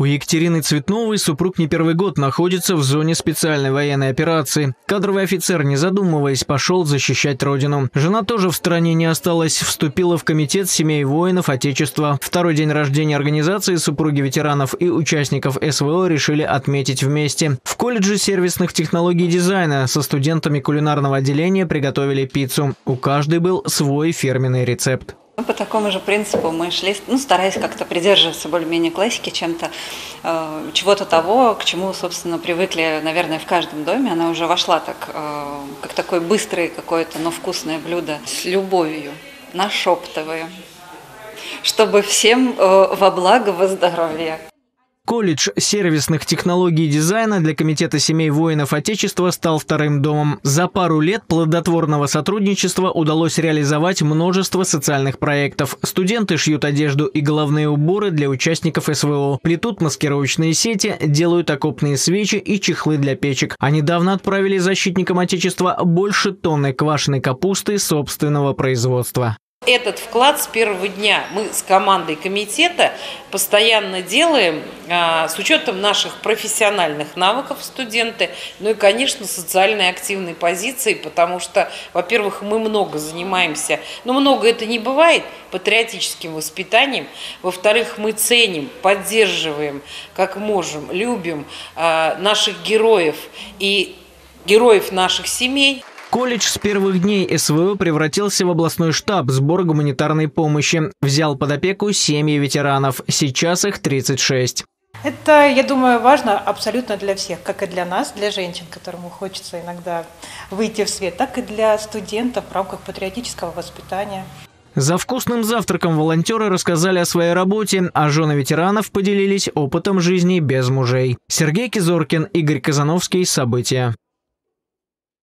У Екатерины Цветновой супруг не первый год находится в зоне специальной военной операции. Кадровый офицер, не задумываясь, пошел защищать родину. Жена тоже в стране не осталась, вступила в комитет семей воинов Отечества. Второй день рождения организации супруги ветеранов и участников СВО решили отметить вместе. В колледже сервисных технологий и дизайна со студентами кулинарного отделения приготовили пиццу. У каждой был свой фирменный рецепт. Ну, по такому же принципу мы шли, ну, стараясь как-то придерживаться более-менее классики, чем-то, э, чего-то того, к чему, собственно, привыкли, наверное, в каждом доме. Она уже вошла так, э, как такое быстрое какое-то, но вкусное блюдо с любовью, нашептывая, чтобы всем э, во благо, во здоровье. Колледж сервисных технологий и дизайна для Комитета семей воинов Отечества стал вторым домом. За пару лет плодотворного сотрудничества удалось реализовать множество социальных проектов. Студенты шьют одежду и головные уборы для участников СВО, плетут маскировочные сети, делают окопные свечи и чехлы для печек. А недавно отправили защитникам Отечества больше тонны квашеной капусты собственного производства этот вклад с первого дня мы с командой комитета постоянно делаем а, с учетом наших профессиональных навыков студенты, ну и, конечно, социальной активной позиции, потому что, во-первых, мы много занимаемся, но много это не бывает, патриотическим воспитанием, во-вторых, мы ценим, поддерживаем, как можем, любим а, наших героев и героев наших семей. Колледж с первых дней СВО превратился в областной штаб сбора гуманитарной помощи. Взял под опеку семьи ветеранов. Сейчас их 36. Это, я думаю, важно абсолютно для всех, как и для нас, для женщин, которым хочется иногда выйти в свет, так и для студентов в рамках патриотического воспитания. За вкусным завтраком волонтеры рассказали о своей работе, а жены ветеранов поделились опытом жизни без мужей. Сергей Кизоркин, Игорь Казановский. События.